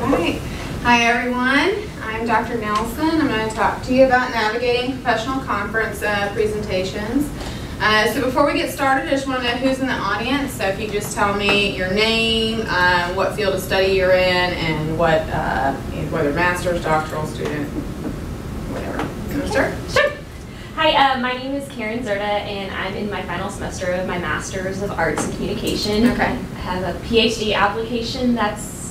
right. Hi, everyone. I'm Dr. Nelson. I'm going to talk to you about navigating professional conference uh, presentations. Uh, so before we get started, I just want to know who's in the audience. So if you just tell me your name, uh, what field of study you're in, and what, uh, whether master's, doctoral student, whatever. To start? Sure. Hi, uh, my name is Karen Zerda, and I'm in my final semester of my Master's of Arts in Communication. Okay. I have a PhD application that's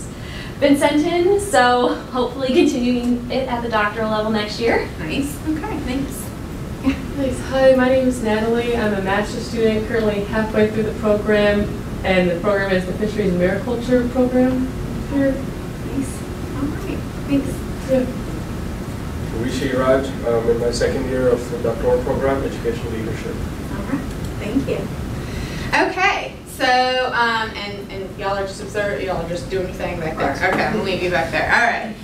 been sent in, so hopefully continuing it at the doctoral level next year. Nice. Okay, thanks. Thanks. Hi, my name is Natalie. I'm a master's student, currently halfway through the program, and the program is the Fisheries and Mariculture program here. Nice. All right, thanks. Yeah. Rishi Raj, I'm in my second year of the doctoral program, Education Leadership. All right, thank you. Okay, so, um, and, and y'all are just observing, y'all are just doing your thing back there. Okay, I'm gonna leave you back there. All right.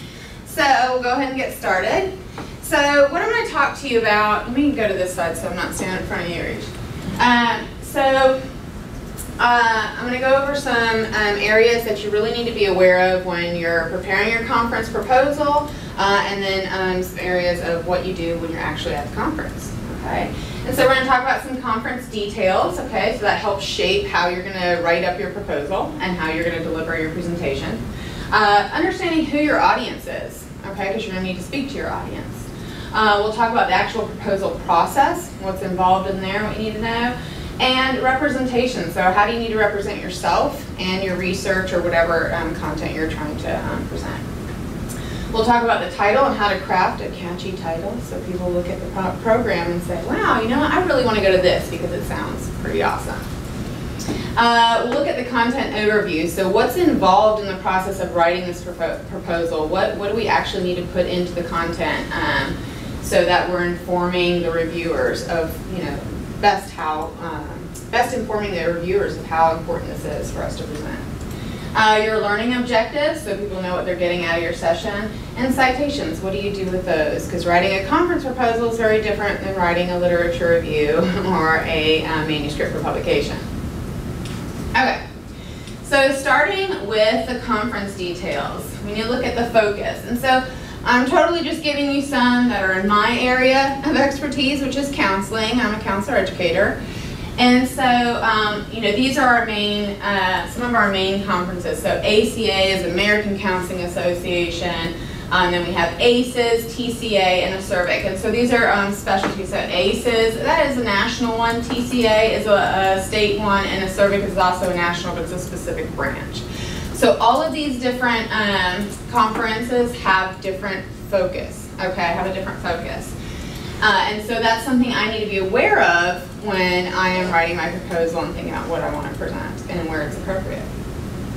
So we'll go ahead and get started. So what I'm gonna talk to you about, let me go to this side so I'm not standing in front of you, Reach. Um, so, uh, I'm gonna go over some um, areas that you really need to be aware of when you're preparing your conference proposal, uh, and then um, some areas of what you do when you're actually at the conference, okay? And so we're going to talk about some conference details, okay? So that helps shape how you're going to write up your proposal and how you're going to deliver your presentation. Uh, understanding who your audience is, okay? Because you're going to need to speak to your audience. Uh, we'll talk about the actual proposal process, what's involved in there, what you need to know, and representation. So how do you need to represent yourself and your research or whatever um, content you're trying to um, present. We'll talk about the title and how to craft a catchy title so people look at the program and say, wow, you know, I really want to go to this because it sounds pretty awesome. Uh, we'll look at the content overview. So what's involved in the process of writing this propo proposal? What, what do we actually need to put into the content um, so that we're informing the reviewers of, you know, best how, um, best informing the reviewers of how important this is for us to present. Uh, your learning objectives, so people know what they're getting out of your session. And citations, what do you do with those? Because writing a conference proposal is very different than writing a literature review or a uh, manuscript for publication. Okay, so starting with the conference details, we need to look at the focus. And so I'm totally just giving you some that are in my area of expertise, which is counseling. I'm a counselor educator. And so, um, you know, these are our main, uh, some of our main conferences. So ACA is American Counseling Association. Um, then we have ACES, TCA, and ASERVIC. And so these are um, specialties. So ACES, that is a national one. TCA is a, a state one. And ASERVIC is also a national, but it's a specific branch. So all of these different um, conferences have different focus, okay, have a different focus. Uh, and so that's something I need to be aware of when I am writing my proposal and thinking about what I want to present and where it's appropriate.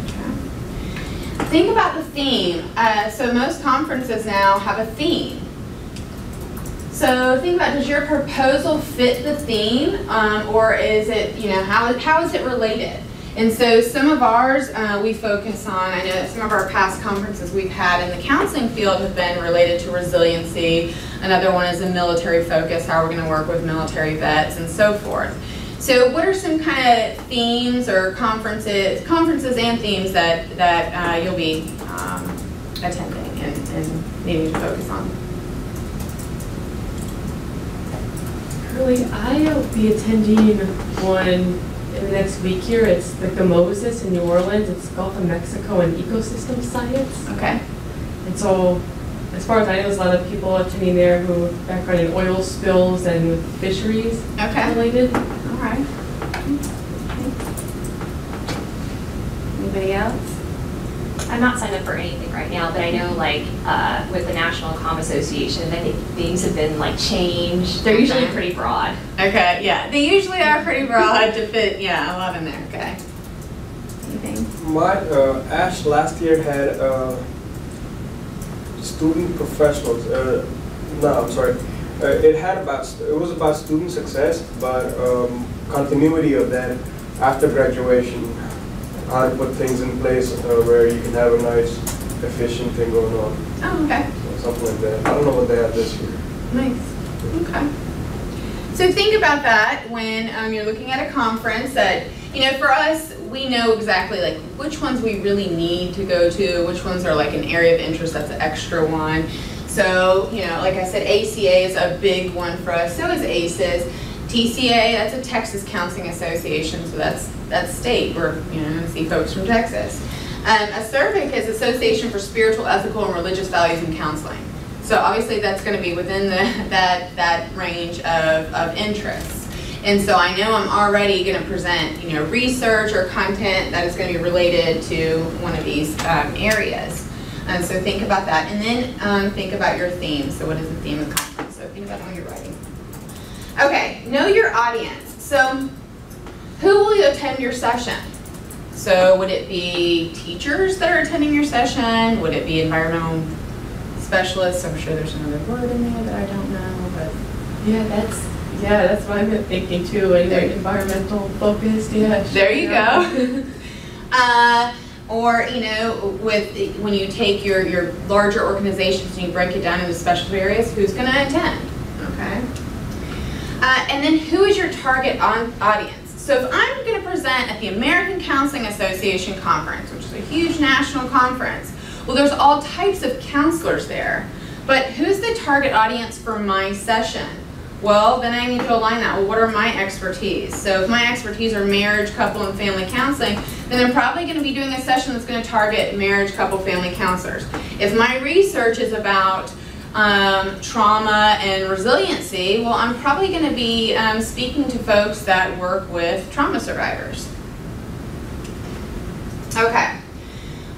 Okay. Think about the theme. Uh, so most conferences now have a theme. So think about, does your proposal fit the theme um, or is it, you know, how, how is it related? And so some of ours uh, we focus on, I know that some of our past conferences we've had in the counseling field have been related to resiliency. Another one is a military focus, how we're going to work with military vets and so forth. So what are some kind of themes or conferences, conferences and themes that, that uh, you'll be um, attending and, and needing to focus on? Curly, I'll be attending one in the next week here. It's the GoMOSES in New Orleans. It's Gulf of Mexico and Ecosystem Science. Okay. And so, as far as I know, there's a lot of people attending there who have background in oil spills and fisheries Okay. related. All right. Anybody else? I'm not signed up for anything right now, but I know like uh, with the National Com Association, I think things have been like changed. They're usually Okay. pretty broad. Okay, yeah, they usually are pretty broad to fit, yeah, a lot in there, okay. Anything? My, uh, ASHE last year had, uh, student professionals, uh, no, I'm sorry. Uh, it had about, it was about student success, but, um, continuity of that after graduation. How to put things in place, uh, where you can have a nice, efficient thing going on, Oh, okay, so something like that. I don't know what they have this year. nice, okay. So think about that when um, you're looking at a conference that you know, for us, we know exactly like which ones we really need to go to, which ones are like an area of interest that's an extra one. So, you know, like I said, ACA is a big one for us, so is ACES. TCA, that's a Texas Counseling Association, so that's, that's state, we're, you know, see folks from Texas. Um, ASERVIC is Association for Spiritual, Ethical, and Religious Values in Counseling. So obviously that's gonna be within the, that, that range of, of interests. And so I know I'm already gonna present, you know, research or content that is gonna be related to one of these um, areas. And so think about that. And then um, think about your theme. So what is the theme of the conference? So think about when you're writing. Okay, know your audience. So who will attend your session? So would it be teachers that are attending your session? Would it be environmental specialists? I'm sure there's another word in there that I don't know, but Yeah, that's, yeah, that's what I've been thinking too, and There- environmental focused, yeah. There you yeah. go. Uh, or, you know, with, when you take your, your larger organizations and you break it down into specialty areas, who's gonna attend, okay? Uh, and then who is your target on, audience? So if I'm gonna present at the American Counseling Association Conference, which is a huge national conference, well, there's all types of counselors there. But who's the target audience for my session? Well, then I need to align that. Well, what are my expertise? So if my expertise are marriage, couple, and family counseling, then I'm probably going to be doing a session that's going to target marriage, couple, family counselors. If my research is about um, trauma and resiliency, well, I'm probably going to be um, speaking to folks that work with trauma survivors. Okay.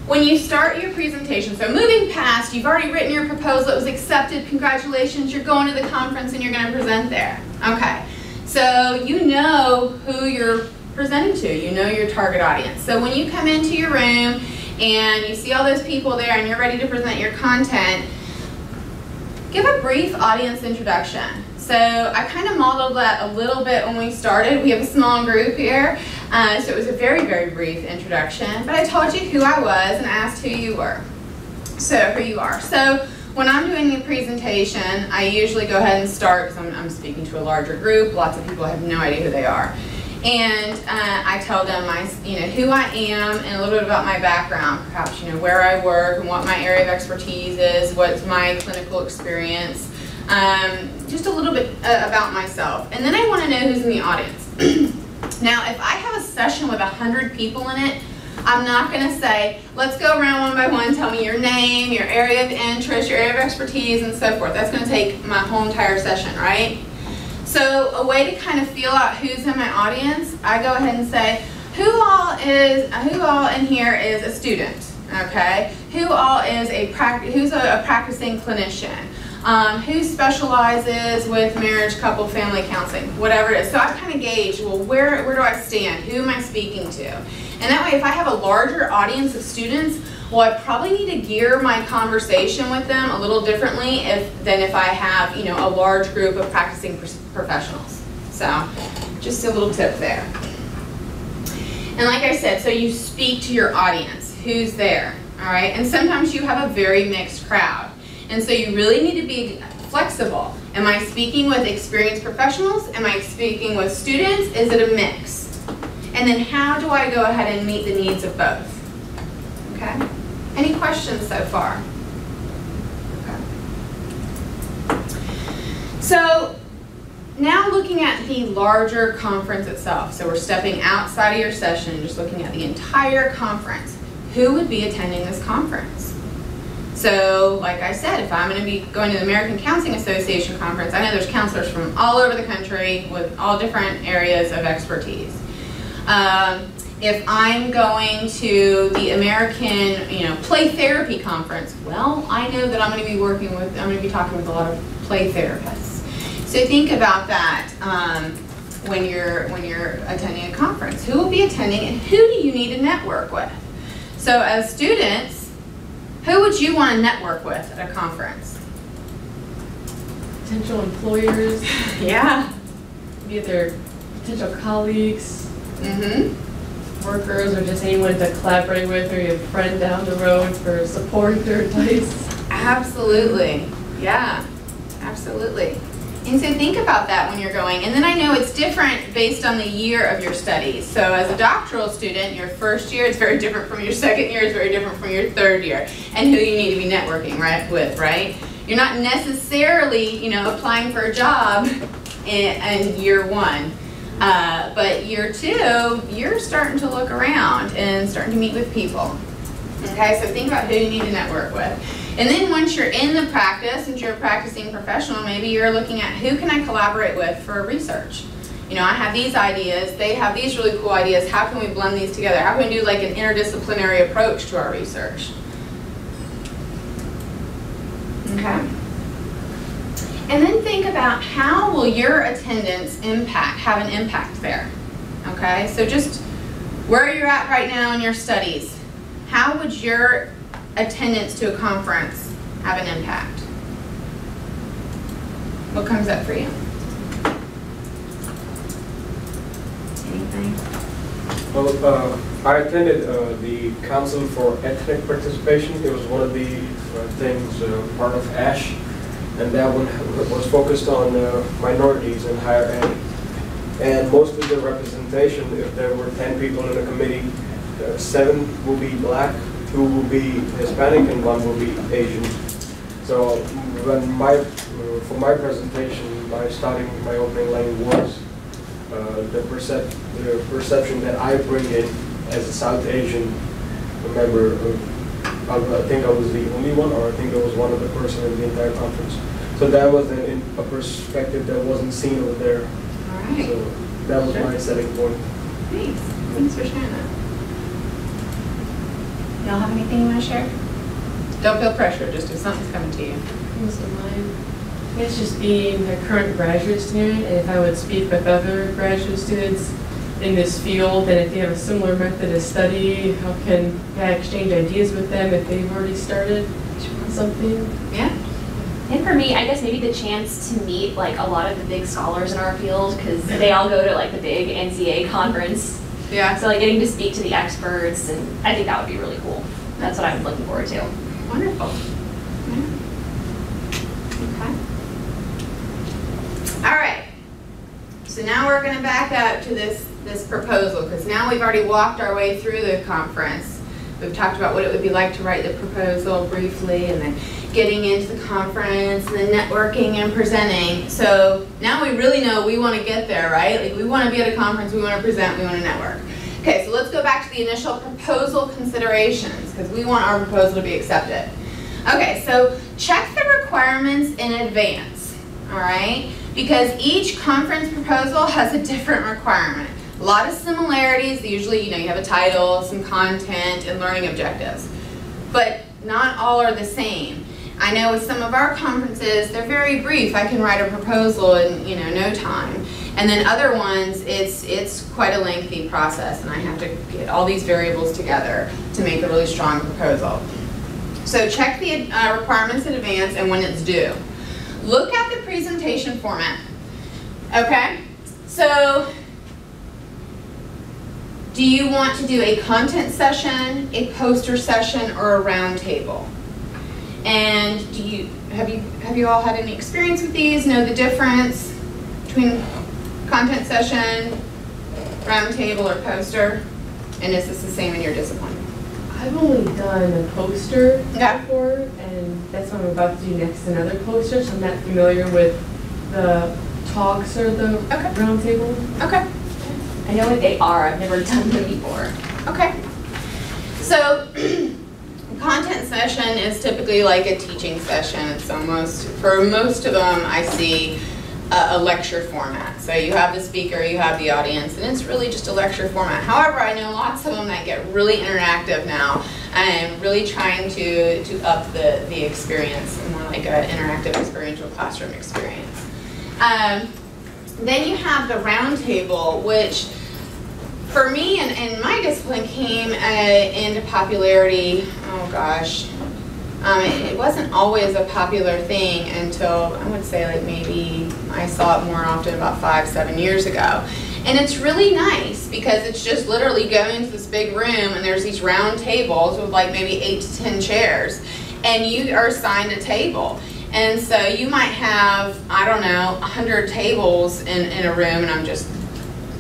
When you start your presentation, so moving past, you've already written your proposal, it was accepted, congratulations, you're going to the conference and you're going to present there. Okay, so you know who you're presenting to, you know your target audience. So when you come into your room and you see all those people there and you're ready to present your content, give a brief audience introduction. So I kind of modeled that a little bit when we started. We have a small group here, uh, so it was a very, very brief introduction. But I told you who I was and asked who you were. So who you are. So when I'm doing a presentation, I usually go ahead and start because I'm, I'm speaking to a larger group. Lots of people have no idea who they are. And uh, I tell them my, you know, who I am and a little bit about my background, perhaps, you know, where I work and what my area of expertise is, what's my clinical experience, um, just a little bit uh, about myself. And then I want to know who's in the audience. now, if I have a session with 100 people in it, I'm not going to say, let's go around one by one, tell me your name, your area of interest, your area of expertise, and so forth. That's going to take my whole entire session, right? So a way to kind of feel out who's in my audience, I go ahead and say, who all is, who all in here is a student, okay? Who all is a, who's a, a practicing clinician? Um, who specializes with marriage, couple, family counseling, whatever it is. So I kind of gauge, well, where, where do I stand? Who am I speaking to? And that way, if I have a larger audience of students, well, I probably need to gear my conversation with them a little differently if, than if I have, you know, a large group of practicing professionals. So, just a little tip there. And like I said, so you speak to your audience, who's there, all right? And sometimes you have a very mixed crowd. And so you really need to be flexible. Am I speaking with experienced professionals? Am I speaking with students? Is it a mix? And then how do I go ahead and meet the needs of both? Any questions so far? Okay. So now looking at the larger conference itself. So we're stepping outside of your session just looking at the entire conference. Who would be attending this conference? So, like I said, if I'm going to be going to the American Counseling Association conference, I know there's counselors from all over the country with all different areas of expertise. Um, if I'm going to the American, you know, play therapy conference, well, I know that I'm going to be working with, I'm going to be talking with a lot of play therapists. So think about that um, when you're when you're attending a conference. Who will be attending, and who do you need to network with? So as students, who would you want to network with at a conference? Potential employers, Yeah. either potential colleagues, Mm-hmm. Workers, or just anyone to collaborate with, or your friend down the road for support or advice. Absolutely. Yeah. Absolutely. And so think about that when you're going. And then I know it's different based on the year of your studies. So as a doctoral student, your first year is very different from your second year, is very different from your third year, and who you need to be networking right with, right? You're not necessarily, you know, applying for a job in, in year one. Uh, but year two, you're starting to look around and starting to meet with people. Okay, so think about who you need to network with. And then once you're in the practice, since you're a practicing professional, maybe you're looking at who can I collaborate with for research. You know, I have these ideas, they have these really cool ideas, how can we blend these together? How can we do like an interdisciplinary approach to our research? Okay. And then think about how will your attendance impact, have an impact there? Okay, so just where you're at right now in your studies, how would your attendance to a conference have an impact? What comes up for you? Anything? Well, uh, I attended uh, the Council for Ethnic Participation. It was one of the uh, things, uh, part of ASHE, and that one was focused on uh, minorities in higher ed. And most of the representation, if there were 10 people in a committee, uh, seven will be black, two will be Hispanic, and one will be Asian. So when my, uh, for my presentation, my starting, my opening line was uh, the percep, the perception that I bring in as a South Asian member of, I I think I was the only one, or I think I was one of the person in the entire conference. So that was an, in- a perspective that wasn't seen over there. All right. So that was my setting point. Thanks. Thanks for sharing that. Y'all have anything you want to share? Don't feel pressure, just if something's coming to you. Comes to mind. It's just being a current graduate student, and if I would speak with other graduate students in this field, and if they have a similar method of study, how can I exchange ideas with them if they've already started something? Yeah? And for me, I guess maybe the chance to meet like a lot of the big scholars in our field because they all go to like the big NCA conference. Yeah. So like getting to speak to the experts and I think that would be really cool. That's what I'm looking forward to. Wonderful. Okay. All right. So now we're going to back up to this, this proposal, because now we've already walked our way through the conference. We've talked about what it would be like to write the proposal briefly, and then getting into the conference, and then networking and presenting. So now we really know we want to get there, right? Like, we want to be at a conference, we want to present, we want to network. Okay, so let's go back to the initial proposal considerations, because we want our proposal to be accepted. Okay, so check the requirements in advance, all right? Because each conference proposal has a different requirement. A lot of similarities, usually, you know, you have a title, some content, and learning objectives. But not all are the same. I know with some of our conferences, they're very brief. I can write a proposal in, you know, no time. And then other ones, it's, it's quite a lengthy process, and I have to get all these variables together to make a really strong proposal. So check the uh, requirements in advance and when it's due. Look at the presentation format. Okay? So, do you want to do a content session, a poster session, or a roundtable? And do you have you have you all had any experience with these? Know the difference between content session, roundtable, or poster? And is this the same in your discipline? I've only done a poster before, that's what I'm about to do next, another poster, so I'm not familiar with the talks or the Okay. roundtable. Okay. I know what they are. I've never done them before. Okay. So, content session is typically like a teaching session. It's almost, for most of them, I see a, a lecture format. So you have the speaker, you have the audience, and it's really just a lecture format. However, I know lots of them that get really interactive now. And really trying to, to up the, the experience, more like an interactive experiential classroom experience. Um, then you have the roundtable, which for me and, and my discipline came uh, into popularity, oh gosh, um, it, it wasn't always a popular thing until I would say like maybe I saw it more often about five, seven years ago. And it's really nice because it's just literally going to this big room and there's these round tables with like maybe eight to ten chairs and you are assigned a table. And so you might have, I don't know, 100 tables in, in a room, and I'm just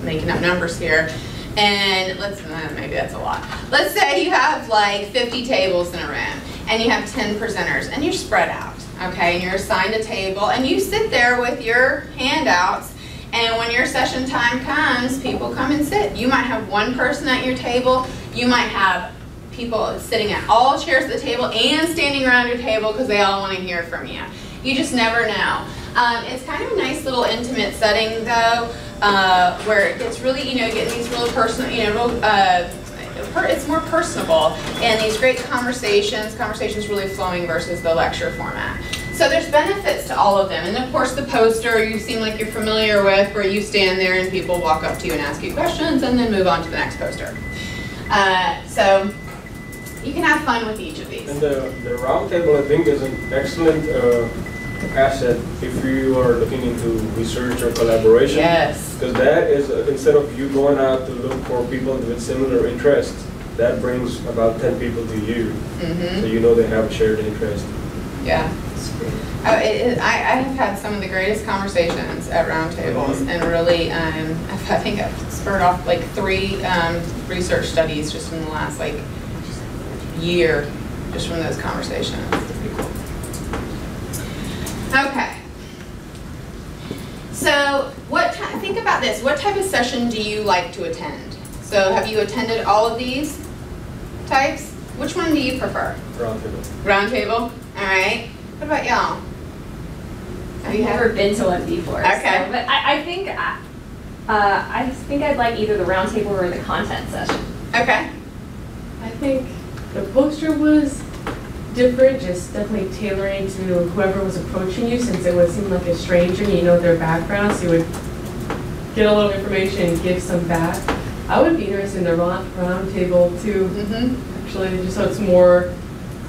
making up numbers here. And let's, uh, maybe that's a lot. Let's say you have like 50 tables in a room, and you have 10 presenters, and you're spread out, okay? And you're assigned a table, and you sit there with your handouts, and when your session time comes, people come and sit. You might have one person at your table, you might have people sitting at all chairs at the table and standing around your table because they all want to hear from you. You just never know. Um, it's kind of a nice little intimate setting though, uh, where it gets really, you know, getting these real personal, you know, real, uh, it's more personable and these great conversations, conversations really flowing versus the lecture format. So there's benefits to all of them. And of course the poster you seem like you're familiar with where you stand there and people walk up to you and ask you questions and then move on to the next poster. Uh, so you can have fun with each of these. And the, the roundtable, I think, is an excellent uh, asset if you are looking into research or collaboration. Yes. Because that is, uh, instead of you going out to look for people with similar interests, that brings about 10 people to you. So Mm-hmm. you know they have a shared interest. Yeah. Oh, it, it, I, I have had some of the greatest conversations at roundtables and really, um, I've- I think I've spurred off like three, um, research studies just in the last like year, just from those conversations. It's pretty cool. Okay. So what, think about this, what type of session do you like to attend? So have you attended all of these types? Which one do you prefer? Roundtable. Roundtable, all right. What about y'all? Have I've you never been to one before. so- Okay. But I, I think, uh, uh, I think I'd like either the roundtable or the content session. Okay. I think the poster was different, just definitely tailoring to whoever was approaching you, since it would seem like a stranger, and you know their background, so you would get a little information and give some back. I would be interested in the round, round table too, Mm-hmm. actually, just so it's more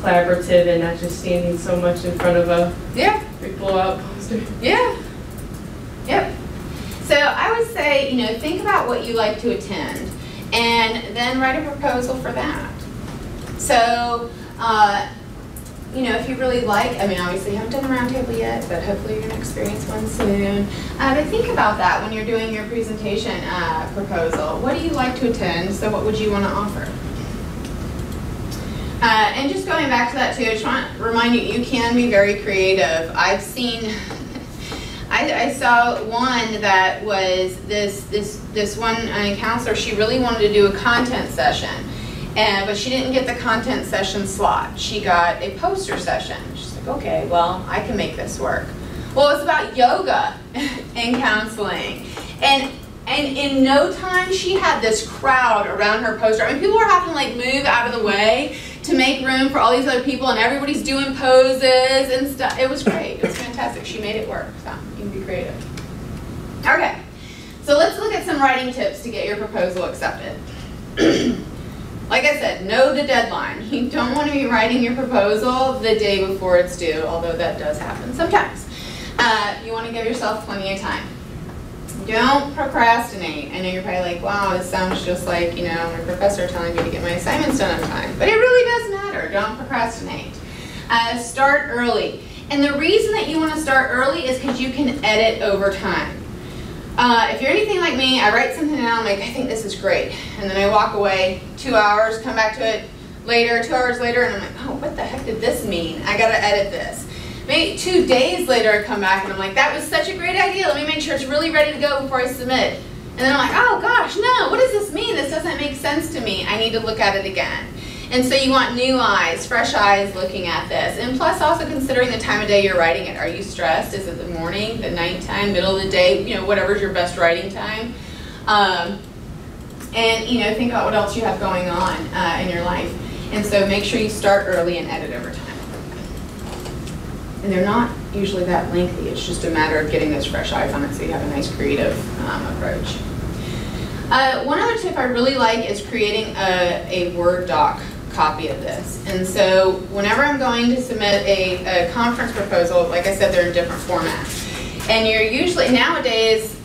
collaborative and not just standing so much in front of a Yeah. big blowout poster. Yeah. Yep. So I would say, you know, think about what you like to attend and then write a proposal for that. So, uh, you know, if you really like, I mean, obviously you haven't done a roundtable yet, but hopefully you're gonna experience one soon. Uh, but think about that when you're doing your presentation, uh, proposal. What do you like to attend? So what would you wanna offer? Uh, and just going back to that too, I just want to remind you, you can be very creative. I've seen, I, I saw one that was this, this, this one uh, counselor, she really wanted to do a content session. And, but she didn't get the content session slot. She got a poster session. She's like, okay, well, I can make this work. Well, it's about yoga and counseling. And and in no time, she had this crowd around her poster. I mean, people were having to like move out of the way to make room for all these other people, and everybody's doing poses and stuff. It was great. It was fantastic. She made it work. So you can be creative. Okay, so let's look at some writing tips to get your proposal accepted. like I said, know the deadline. You don't want to be writing your proposal the day before it's due, although that does happen sometimes. Uh, you want to give yourself plenty of time. Don't procrastinate. I know you're probably like, wow, this sounds just like, you know, my professor telling me to get my assignments done on time. But it really does. Don't procrastinate. Uh, start early. And the reason that you want to start early is because you can edit over time. Uh, if you're anything like me, I write something down, I'm like, I think this is great. And then I walk away two hours, come back to it later, two hours later, and I'm like, oh, what the heck did this mean? I gotta edit this. Maybe two days later, I come back and I'm like, that was such a great idea. Let me make sure it's really ready to go before I submit. And then I'm like, oh gosh, no, what does this mean? This doesn't make sense to me. I need to look at it again. And so you want new eyes, fresh eyes looking at this. And plus also considering the time of day you're writing it. Are you stressed? Is it the morning, the nighttime, middle of the day, you know, whatever's your best writing time? Um, and, you know, think about what else you have going on uh, in your life. And so make sure you start early and edit over time. And they're not usually that lengthy. It's just a matter of getting those fresh eyes on it so you have a nice creative um, approach. Uh, one other tip I really like is creating a, a Word doc copy of this. And so whenever I'm going to submit a, a conference proposal, like I said, they're in different formats. And you're usually, nowadays,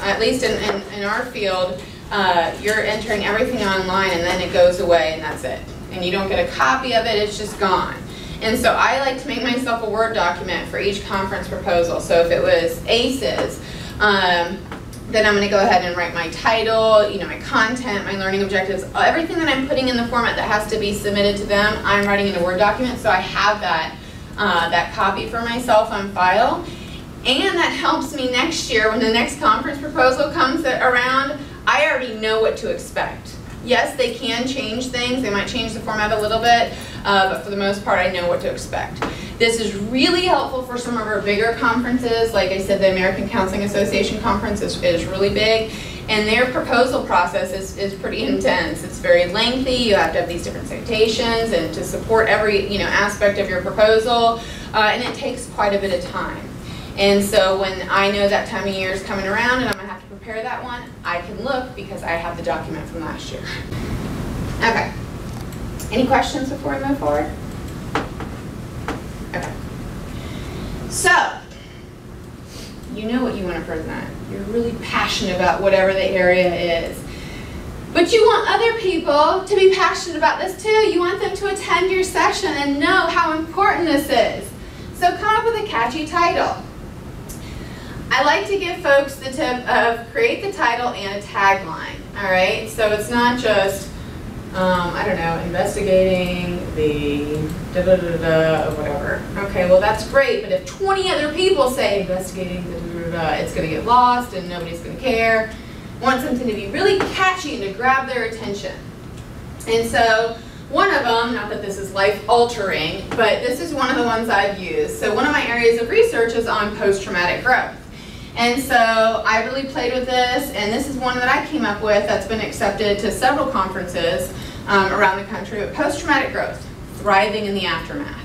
at least in, in, in our field, uh, you're entering everything online and then it goes away and that's it. And you don't get a copy of it, it's just gone. And so I like to make myself a Word document for each conference proposal. So if it was ACES, um, then I'm going to go ahead and write my title, you know, my content, my learning objectives, everything that I'm putting in the format that has to be submitted to them, I'm writing in a Word document. So I have that, uh, that copy for myself on file. And that helps me next year when the next conference proposal comes around, I already know what to expect. Yes, they can change things. They might change the format a little bit, uh, but for the most part, I know what to expect. This is really helpful for some of our bigger conferences. Like I said, the American Counseling Association conference is, is really big. And their proposal process is, is pretty intense. It's very lengthy. You have to have these different citations and to support every you know aspect of your proposal. Uh, and it takes quite a bit of time. And so when I know that time of year is coming around and I'm going to have to prepare that one, I can look because I have the document from last year. Okay. Any questions before we move forward? Okay. So, you know what you want to present. You're really passionate about whatever the area is. But you want other people to be passionate about this too. You want them to attend your session and know how important this is. So come up with a catchy title. I like to give folks the tip of create the title and a tagline. All right, so it's not just um, I don't know, investigating the da da da da or whatever. Okay, well that's great, but if 20 other people say investigating the da da da, it's going to get lost and nobody's going to care. Want something to be really catchy and to grab their attention. And so one of them, not that this is life altering, but this is one of the ones I've used. So one of my areas of research is on post-traumatic growth. And so I really played with this, and this is one that I came up with that's been accepted to several conferences um, around the country. Post-traumatic growth, thriving in the aftermath.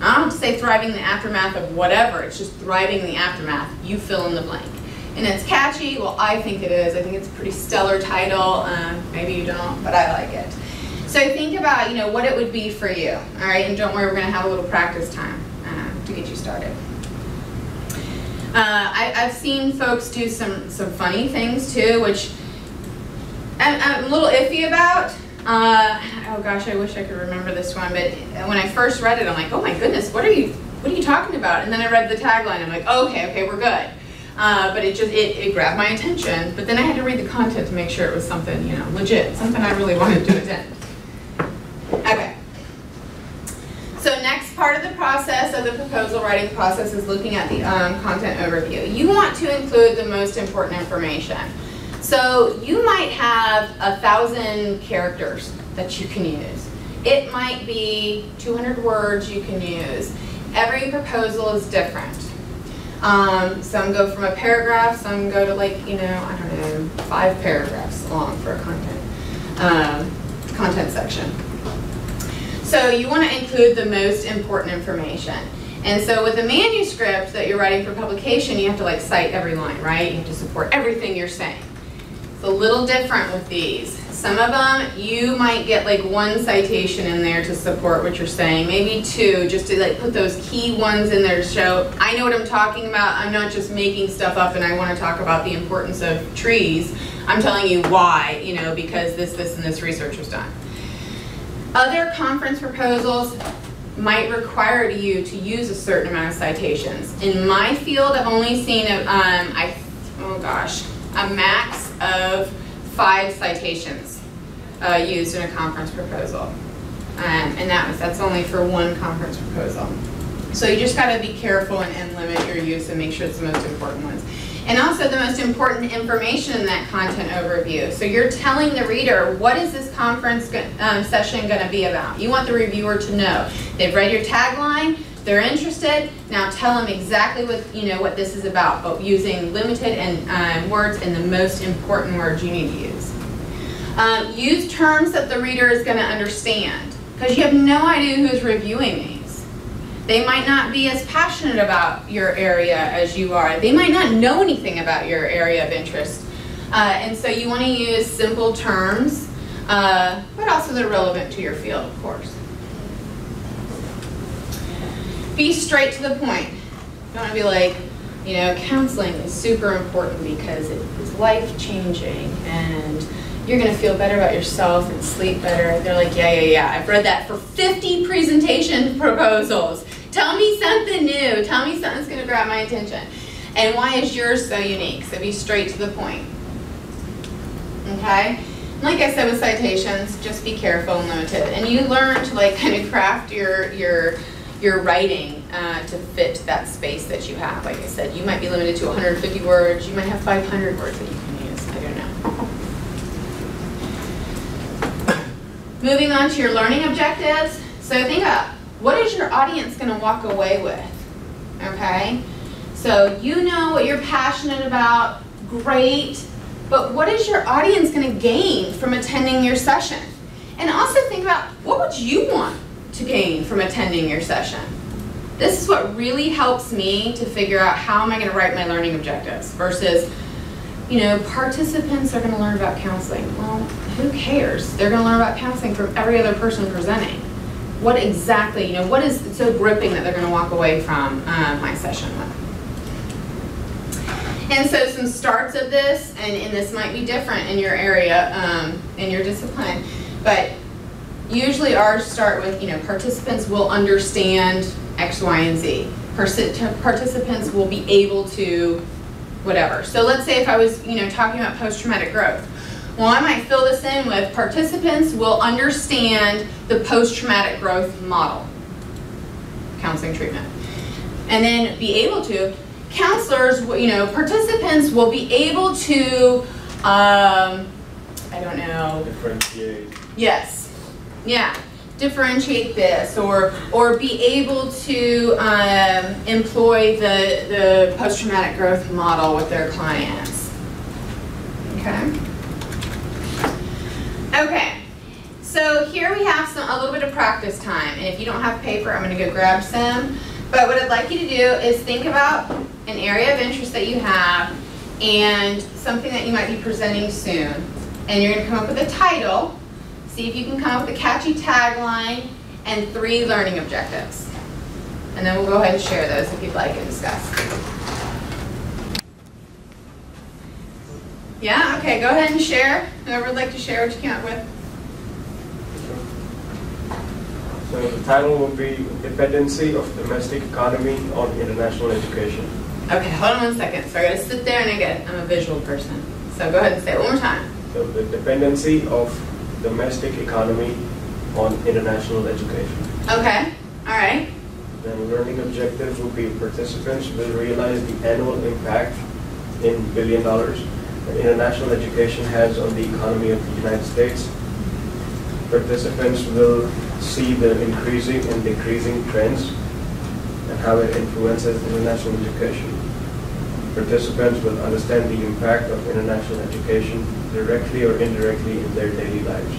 I don't have to say thriving in the aftermath of whatever, it's just thriving in the aftermath. You fill in the blank. And it's catchy, well I think it is. I think it's a pretty stellar title. Um, maybe you don't, but I like it. So think about, you know, what it would be for you. All right, and don't worry, we're gonna have a little practice time uh, to get you started. Uh, I, have seen folks do some, some funny things too, which I'm, I'm a little iffy about. Uh, oh gosh, I wish I could remember this one, but when I first read it, I'm like, oh my goodness, what are you, what are you talking about? And then I read the tagline, I'm like, okay, okay, we're good. Uh, but it just, it, it grabbed my attention, but then I had to read the content to make sure it was something, you know, legit, something I really wanted to attend. Okay. So next part of the process of the proposal writing process is looking at the um, content overview. You want to include the most important information. So you might have a thousand characters that you can use. It might be 200 words you can use. Every proposal is different. Um, some go from a paragraph, some go to like, you know, I don't know, five paragraphs long for a content, um, content section. So you want to include the most important information. And so with a manuscript that you're writing for publication, you have to like cite every line, right? You have to support everything you're saying. It's a little different with these. Some of them, you might get like one citation in there to support what you're saying, maybe two, just to like put those key ones in there to show, I know what I'm talking about, I'm not just making stuff up and I want to talk about the importance of trees. I'm telling you why, you know, because this, this, and this research was done. Other conference proposals might require you to use a certain amount of citations. In my field, I've only seen, a, um, I, oh gosh, a max of five citations uh, used in a conference proposal. Um, and that was, that's only for one conference proposal. So you just got to be careful and, and limit your use and make sure it's the most important ones and also the most important information in that content overview. So you're telling the reader, what is this conference um, session going to be about? You want the reviewer to know. They've read your tagline, they're interested, now tell them exactly what, you know, what this is about, but using limited and um, words and the most important words you need to use. Um, use terms that the reader is going to understand, because you have no idea who's reviewing. They might not be as passionate about your area as you are. They might not know anything about your area of interest. Uh, and so you want to use simple terms, uh, but also they're relevant to your field, of course. Be straight to the point. You don't want to be like, you know, counseling is super important because it is life changing and you're gonna feel better about yourself and sleep better. They're like, yeah, yeah, yeah. I've read that for 50 presentation proposals. Tell me something new. Tell me something that's gonna grab my attention. And why is yours so unique? So be straight to the point. Okay? Like I said with citations, just be careful and limited. And you learn to like kind of craft your your your writing uh, to fit that space that you have. Like I said, you might be limited to 150 words. You might have 500 words that you can use. I don't know. Moving on to your learning objectives. So think up. What is your audience going to walk away with? Okay? So you know what you're passionate about. Great. But what is your audience going to gain from attending your session? And also think about what would you want to gain from attending your session. This is what really helps me to figure out how am I going to write my learning objectives versus, you know, participants are going to learn about counseling. Well, who cares? They're going to learn about counseling from every other person presenting. What exactly, you know, what is so gripping that they're going to walk away from uh, my session with? And so some starts of this, and, and this might be different in your area, um, in your discipline, but usually ours start with, you know, participants will understand X, Y, and Z. Participants will be able to whatever. So let's say if I was, you know, talking about post-traumatic growth. Well, I might fill this in with participants will understand the post-traumatic growth model, counseling treatment. And then be able to, counselors, you know, participants will be able to, um, I don't know. Differentiate. Yes, yeah, differentiate this or or be able to um, employ the the post-traumatic growth model with their clients. Okay. Okay. So here we have some a little bit of practice time, and if you don't have paper, I'm going to go grab some. But what I'd like you to do is think about an area of interest that you have and something that you might be presenting soon. And you're going to come up with a title See if you can come up with a catchy tagline and three learning objectives. And then we'll go ahead and share those if you'd like and discuss. Yeah, okay, go ahead and share. Whoever would like to share what you came up with. So the title will be Dependency of Domestic Economy on International Education. Okay, hold on one second. So I gotta sit there and I get, I'm a visual person. So go ahead and say it one more time. So the dependency of domestic economy on international education. Okay, all right. Then learning objectives will be participants will realize the annual impact in billion dollars that international education has on the economy of the United States. Participants will see the increasing and decreasing trends and how it influences international education. Participants will understand the impact of international education directly or indirectly in their daily lives.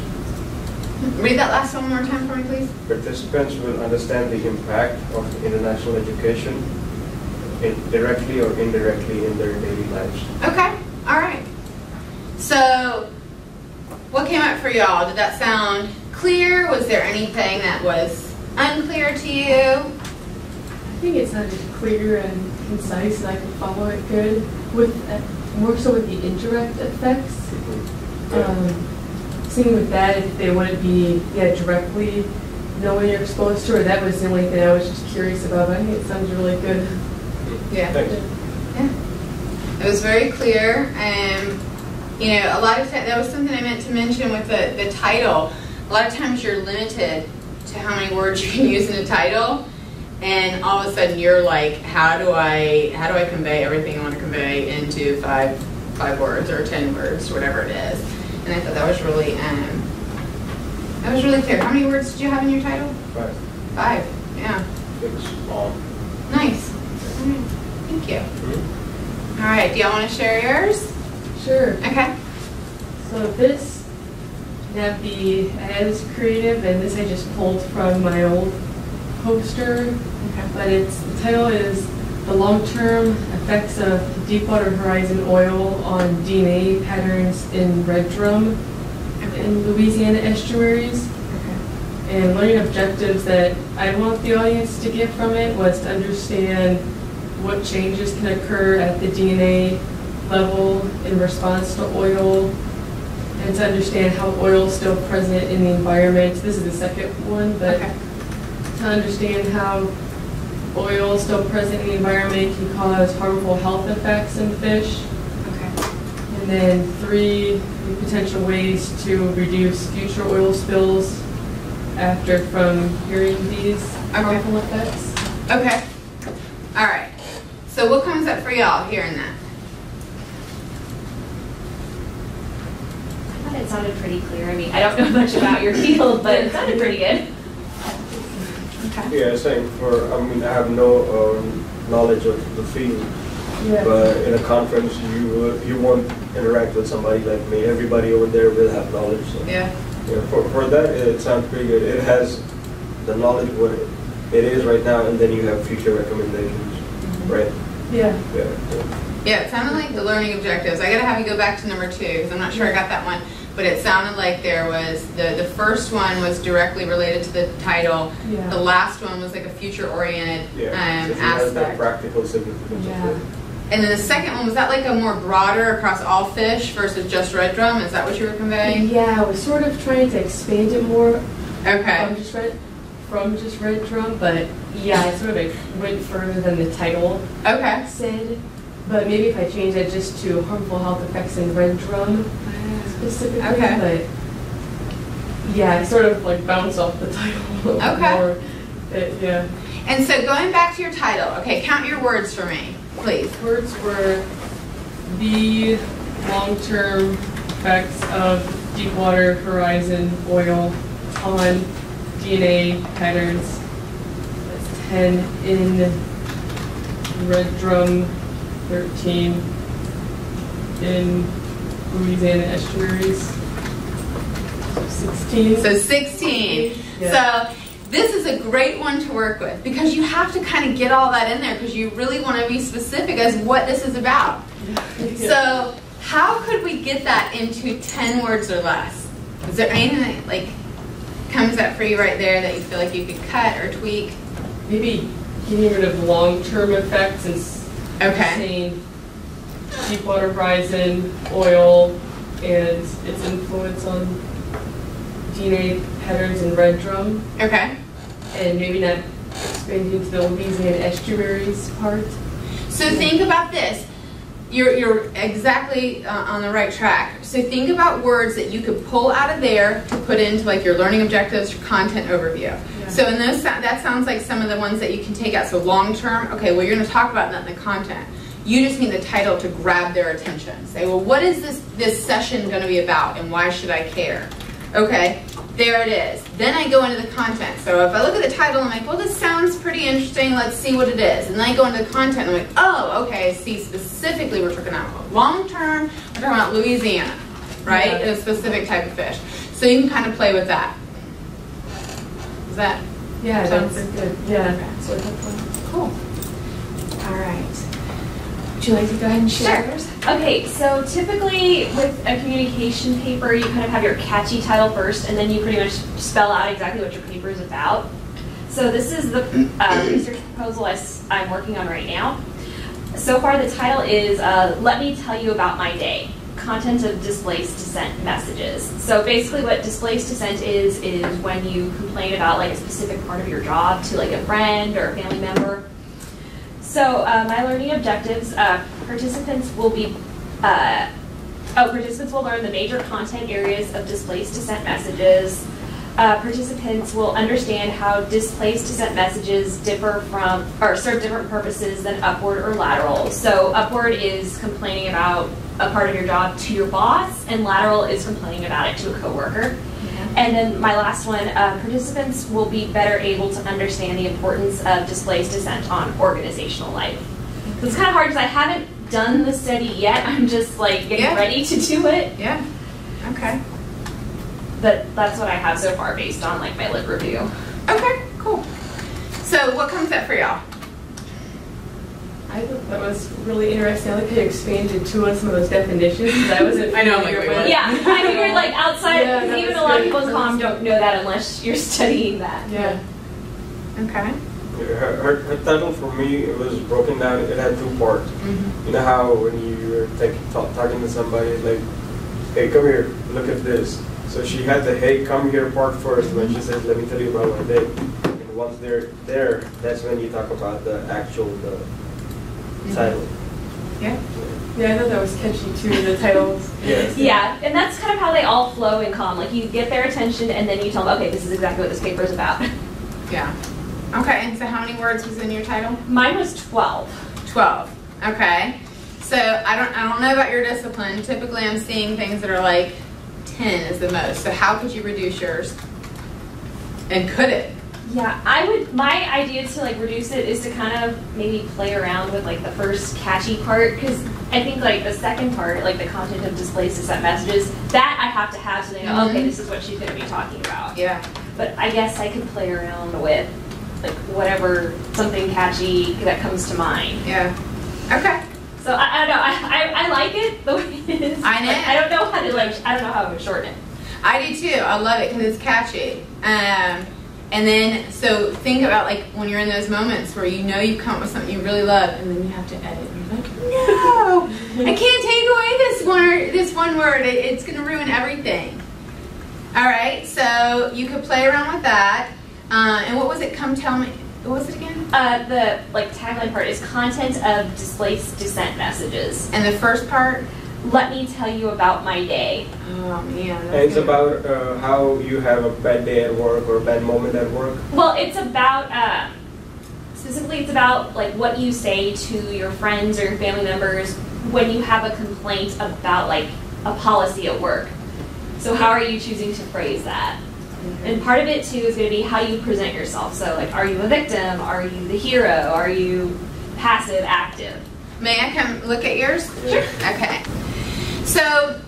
Read that last one more time for me, please. Participants will understand the impact of international education directly or indirectly in their daily lives. Okay, all right. So, what came up for y'all? Did that sound clear? Was there anything that was unclear to you? I think it sounded clear and concise, and I could follow it good. With uh, more so with the indirect effects. Um, seeing with that, if they wouldn't be yeah directly know when you're exposed to, or that was the only thing I was just curious about. But I think it sounds really good. Yeah. Thanks. Yeah. It was very clear, and you know, a lot of times that was something I meant to mention with the the title. A lot of times you're limited to how many words you can use in a title and all of a sudden you're like, how do I how do I convey everything I want to convey into five five words or ten words, whatever it is. And I thought that was really um, that was really clear. How many words did you have in your title? Five. Five. Yeah. Six. All. Nice. Thank you. All right. Do y'all want to share yours? Sure. Okay. So this not be as creative, and this I just pulled from my old poster, okay. but it's the title is the long-term effects of Deepwater Horizon oil on DNA patterns in red drum in Louisiana estuaries. Okay. And learning objectives that I want the audience to get from it was to understand what changes can occur at the DNA level in response to oil and to understand how oil is still present in the environment. This is the second one, but Okay. to understand how oil is still present in the environment can cause harmful health effects in fish. Okay. And then three, potential ways to reduce future oil spills after from hearing these harmful effects. Okay. All right. So what comes up for y'all hearing that? I thought it sounded pretty clear. I mean, I don't know much about your field, but it sounded pretty good. Okay. Yeah, same for, I mean, I have no um, knowledge of the field, Yeah. but in a conference, you would, you won't interact with somebody like me. Everybody over there will have knowledge, so. Yeah. Yeah, for, for that, it sounds pretty good. It has the knowledge what it it is right now, and then you have future recommendations, right? Yeah. Yeah. it sounded like the learning objectives. I gotta have you go back to number two, because I'm not sure I got that one. But it sounded like there was, the, the first one was directly related to the title. Yeah. The last one was like a future-oriented Yeah, um, so it has aspect. practical significance. Yeah. And then the second one, was that like a more broader across all fish versus just red drum? Is that what you were conveying? Yeah, I was sort of trying to expand it more Okay, from just red, from just red drum, but yeah, I sort of went further than the title okay. said. But maybe if I change it just to harmful health effects in red drum specifically, Okay. but yeah, I sort of like bounce off the title a little bit Okay. more. It- yeah. And so going back to your title, okay, count your words for me, please. Words were the long-term effects of Deepwater Horizon oil on DNA patterns. That's 10 in Red Drum, 13 in Louisiana estuaries, 16. So 16. Yeah. So this is a great one to work with because you have to kind of get all that in there because you really want to be specific as what this is about. So how could we get that into 10 words or less? Is there anything like comes up for you right there that you feel like you could cut or tweak? Maybe getting rid of long-term effects and Okay. saying Deepwater Horizon, oil, and its influence on DNA patterns in red drum, Okay. and maybe not expanding to the Louisiana estuaries part. So think about this. You're, you're exactly uh, on the right track. So think about words that you could pull out of there to put into like your learning objectives, your content overview. So in those, that sounds like some of the ones that you can take out. So long term, okay, well you're going to talk about that in the content. You just need the title to grab their attention. Say, well, what is this this session going to be about, and why should I care? Okay, there it is. Then I go into the content. So if I look at the title, I'm like, well, this sounds pretty interesting. Let's see what it is. And then I go into the content. And I'm like, oh, okay. I see specifically we're talking about long term. We're talking about Louisiana, right? Okay. A specific type of fish. So you can kind of play with that. Is that Yeah, Sounds- that's good. Yeah. Okay. Cool? All right. Would you like to go ahead and share Sure. yours? Okay, so typically with a communication paper, you kind of have your catchy title first, and then you pretty much spell out exactly what your paper is about. So this is the uh, research proposal I, am working on right now. So far, the title is uh, "Let Me Tell You About My Day." Content of displaced dissent messages. So basically, what displaced dissent is is when you complain about like a specific part of your job to like a friend or a family member. So uh, my learning objectives, uh, participants will be, uh, oh, participants will learn the major content areas of displaced dissent messages. Uh, participants will understand how displaced dissent messages differ from, or serve different purposes than upward or lateral. So upward is complaining about a part of your job to your boss, and lateral is complaining about it to a coworker. And then my last one, uh, participants will be better able to understand the importance of displaced dissent on organizational life. So it's kind of hard because I haven't done the study yet. I'm just like getting Yeah. ready to do it. Yeah. Okay. But that's what I have so far based on like my lib review. Okay. Cool. So what comes up for y'all? I thought that was really interesting. I like how you expanded too on some of those definitions. I wasn't. I know, I'm like, familiar wait, what? with- Yeah, I figured like outside, Yeah, even a lot of good. people in That comm don't know that unless you're studying that. Yeah. Okay. Her, her, her title for me it was broken down. It had two parts. Mm-hmm. You know how when you're taking, talk, talking to somebody, like hey, come here, look at this. So she had the hey, come here part first, when she says, let me tell you about my day. And once they're there, that's when you talk about the actual, the Mm-hmm. title. Yeah. Yeah, I thought that was catchy too, the titles. Yes. Yeah, and that's kind of how they all flow in comm. Like you get their attention and then you tell them, okay, this is exactly what this paper is about. Yeah. Okay, and so how many words was in your title? Mine was 12. 12. Okay. So I don't I don't know about your discipline. Typically I'm seeing things that are like 10 is the most. So how could you reduce yours? And could it? Yeah, I would. My idea to like reduce it is to kind of maybe play around with like the first catchy part because I think like the second part, like the content of displaced dissent messages, that I have to have so they know, okay, Mhm. this is what she's going to be talking about. Yeah. But I guess I could play around with like whatever something catchy that comes to mind. Yeah. Okay. So I, I don't know. I, I, I like it the way it is. I know. Like, I don't know how to like. I don't know how would shorten it. I do too. I love it because it's catchy. Um, and then, so think about like when you're in those moments where you know you've come up with something you really love, and then you have to edit. And you're like, no, I can't take away this one. This one word. It, it's going to ruin everything. All right. So you could play around with that. Uh, and what was it? Come tell me. What was it again? Uh, the like tagline part is content of displaced dissent messages. And the first part. Let me tell you about my day. Oh man. And it's about uh, how you have a bad day at work or a bad moment at work. Well, it's about uh, specifically it's about like what you say to your friends or your family members when you have a complaint about like a policy at work. So how are you choosing to phrase that? And part of it too is going to be how you present yourself. So like, are you a victim? Are you the hero? Are you passive, active? May I come look at yours? Sure. Okay. So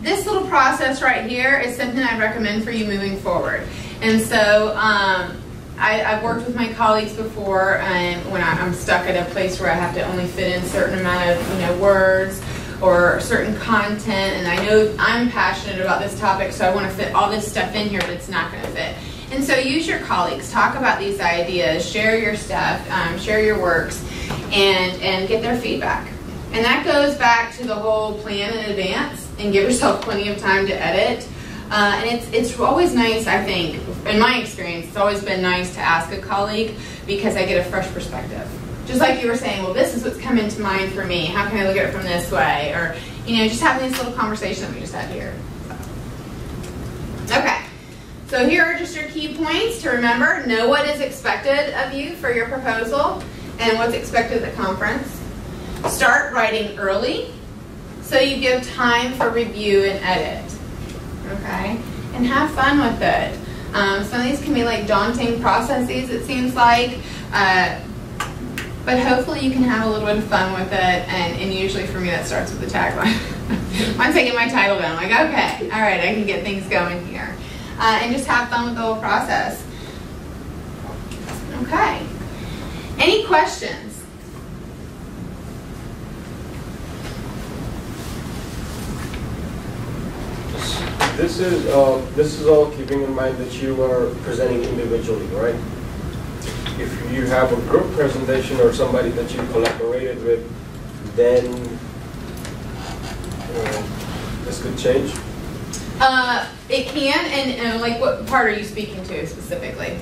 this little process right here is something I'd recommend for you moving forward. And so um, I, I've worked with my colleagues before, and when I, I'm stuck at a place where I have to only fit in a certain amount of you know words or certain content, and I know I'm passionate about this topic, so I want to fit all this stuff in here that's not going to fit. And so use your colleagues, talk about these ideas, share your stuff, um, share your works, and and get their feedback. And that goes back to the whole plan in advance and give yourself plenty of time to edit. Uh, and it's it's always nice, I think, in my experience, it's always been nice to ask a colleague because I get a fresh perspective. Just like you were saying, well, this is what's come into mind for me. How can I look at it from this way? Or, you know, just having this little conversation that we just had here. Okay. So here are just your key points to remember. Know what is expected of you for your proposal and what's expected at the conference. Start writing early so you give time for review and edit. Okay? And have fun with it. Um, some of these can be like daunting processes, it seems like. Uh, but hopefully you can have a little bit of fun with it. And, and usually for me, that starts with the tagline. Once I get my title down, I'm like, okay, all right, I can get things going here. Uh, and just have fun with the whole process. Okay. Any questions? This is, uh, this is all keeping in mind that you are presenting individually, right? If you have a group presentation or somebody that you collaborated with, then uh, this could change. Uh, it can, and, and like what part are you speaking to specifically?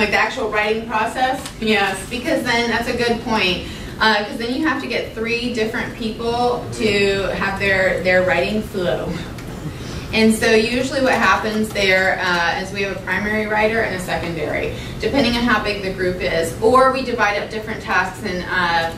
Like the actual writing process? Yes, because then that's a good point. Because then you have to get three different people to have their, their writing flow. And so usually what happens there uh, is we have a primary writer and a secondary, depending on how big the group is. Or we divide up different tasks and uh,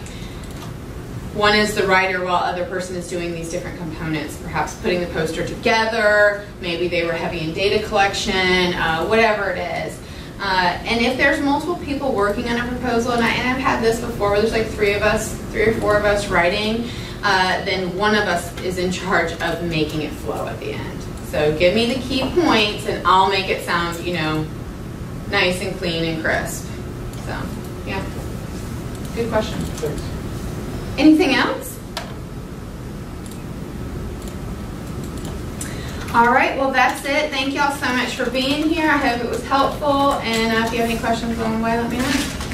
one is the writer while other person is doing these different components, perhaps putting the poster together, maybe they were heavy in data collection, uh, whatever it is. Uh, and if there's multiple people working on a proposal, and, I, and I've had this before where there's like three of us, three or four of us writing, uh, then one of us is in charge of making it flow at the end. So give me the key points and I'll make it sound, you know, nice and clean and crisp. So, yeah. Good question. Thanks. Anything else? All right, well, that's it. Thank you all so much for being here. I hope it was helpful. And uh, if you have any questions along the way, let me know.